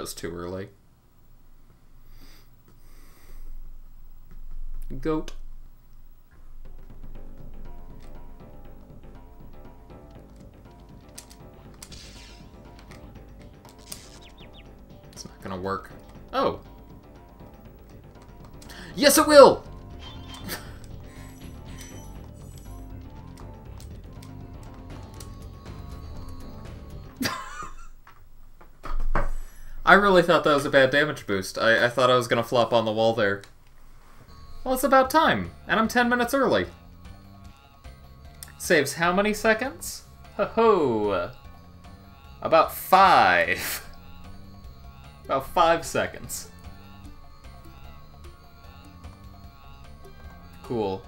That too early. Goat. It's not gonna work. Oh. Yes, it will! I really thought that was a bad damage boost. I, I thought I was gonna flop on the wall there. Well, it's about time, and I'm 10 minutes early. Saves how many seconds? Ho ho! About five. About five seconds. Cool.